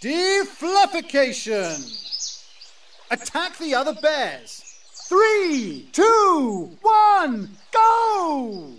Defluffication! Attack the other bears! Three, two, one, go!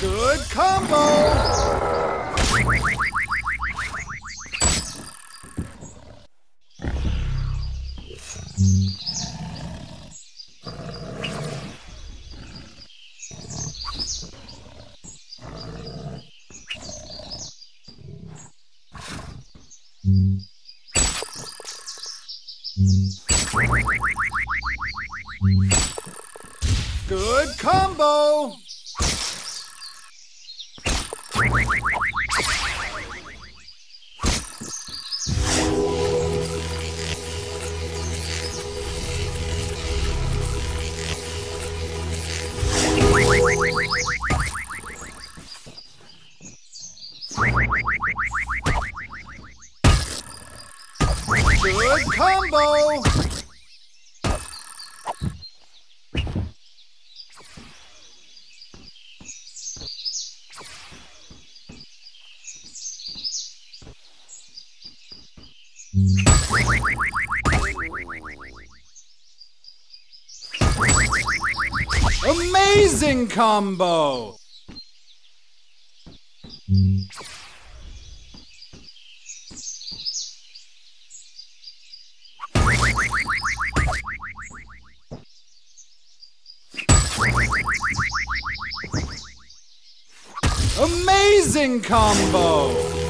Good combo! Good combo! Amazing combo! Amazing combo!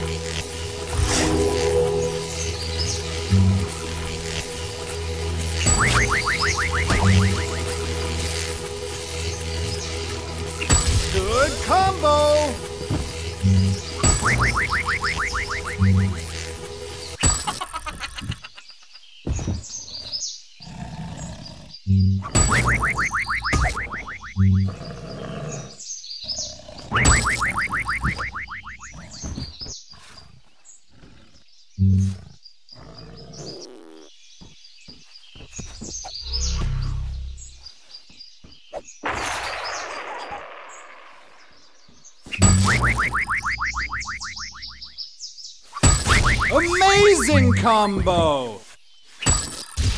Amazing combo!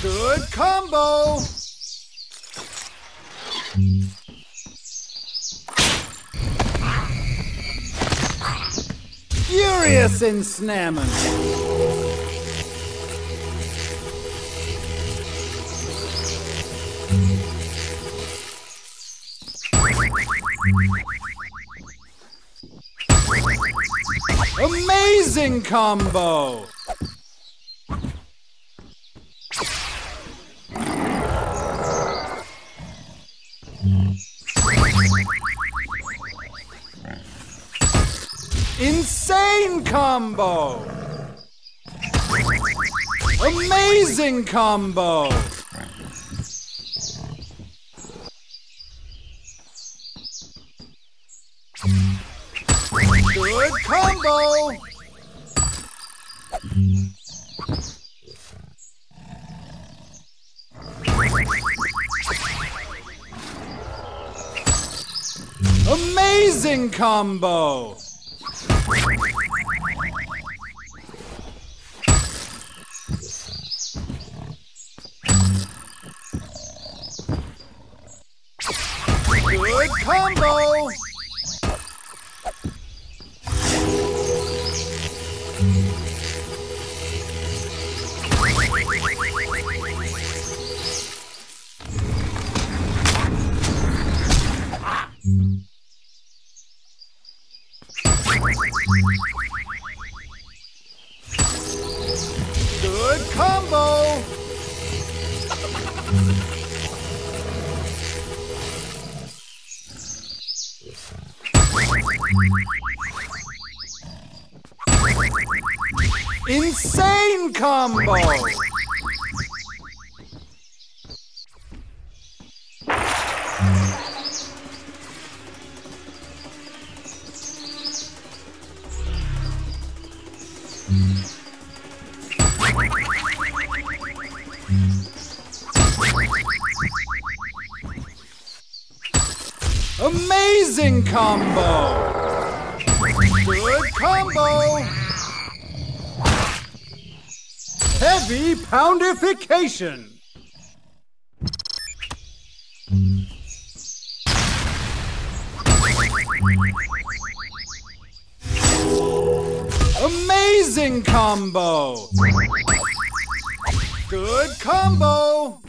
Good combo! Furious ensnarement! Amazing combo! Combo! Amazing combo! Good combo! Amazing combo! Good combo! Insane combo! Combo! Good combo! Heavy poundification! Amazing combo! Good combo!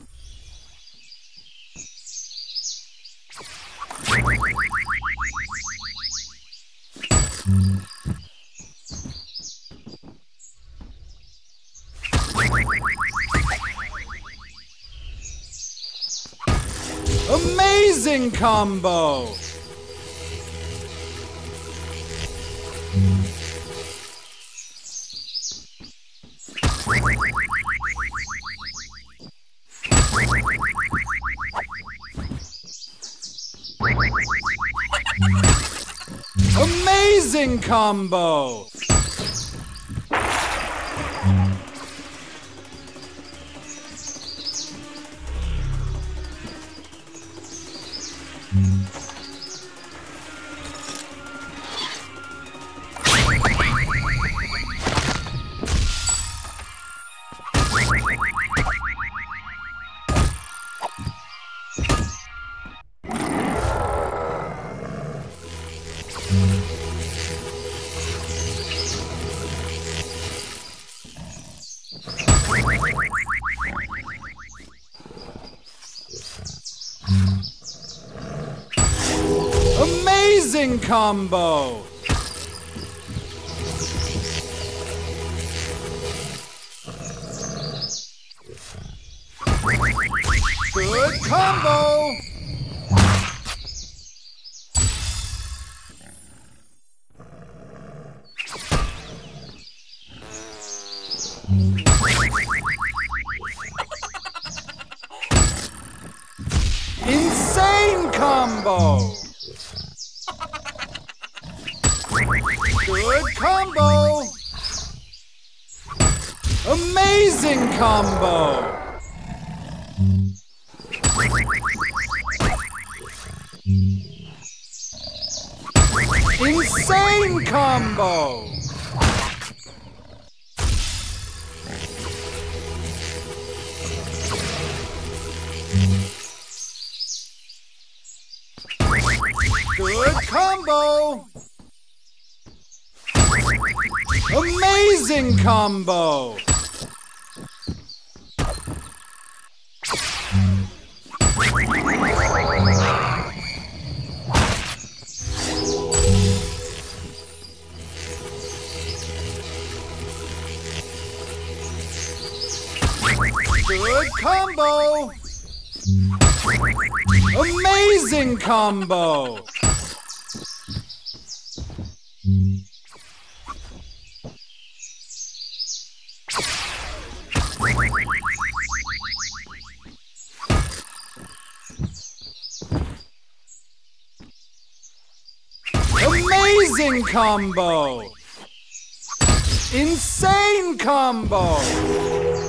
Amazing combo! Amazing combo! Amazing combo! Good combo! Insane combo! Good combo! Amazing combo! Insane combo! Combo! Amazing combo! Good combo! Amazing combo! Amazing combo! Insane combo!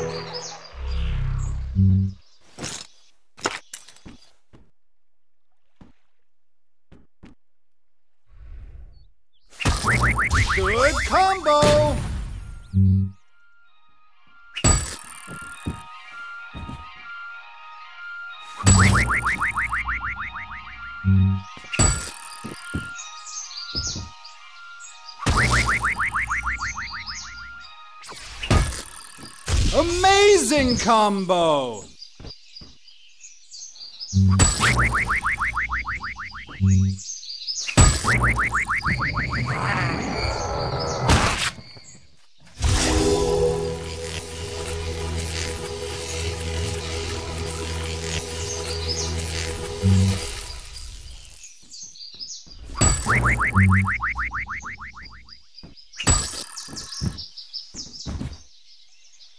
Amazing combo!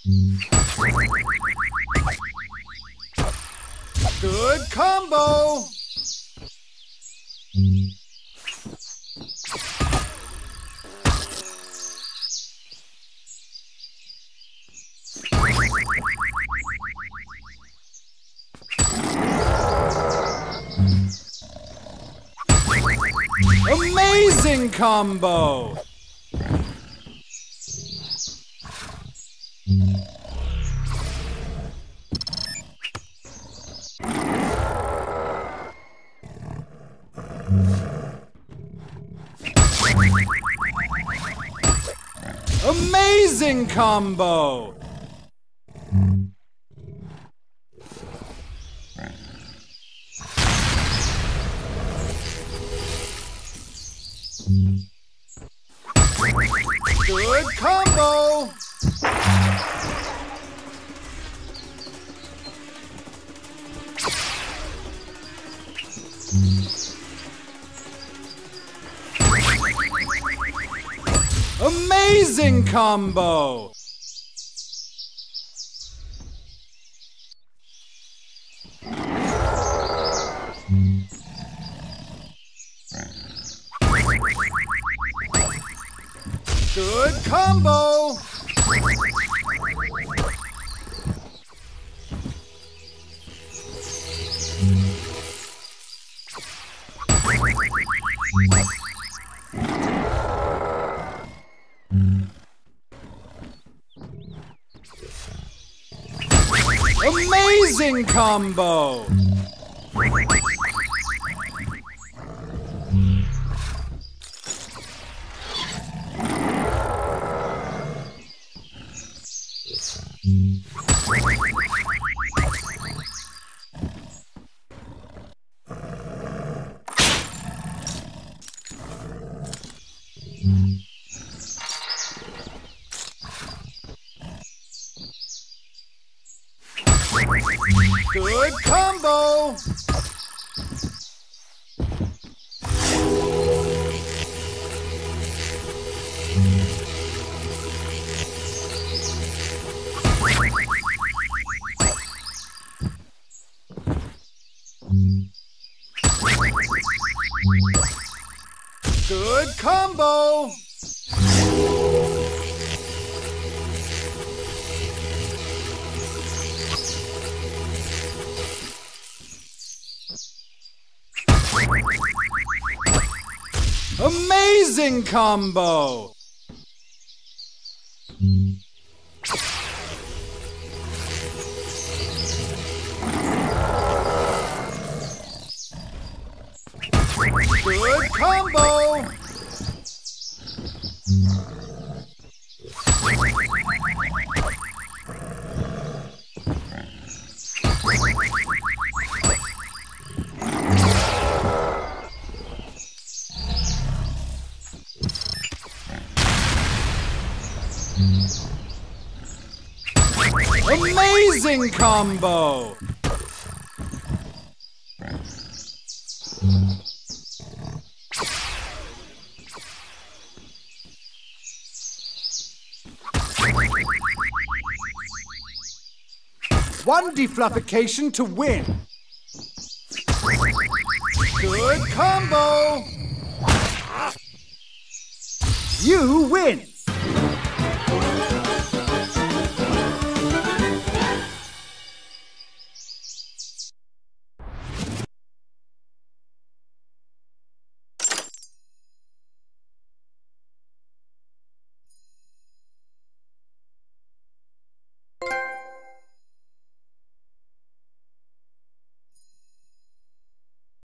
Good combo! Amazing combo! Amazing combo! Good combo! Amazing combo! Good combo! Amazing combo! Amazing combo! Good combo! Amazing combo! One defluffication to win. Good combo! You win!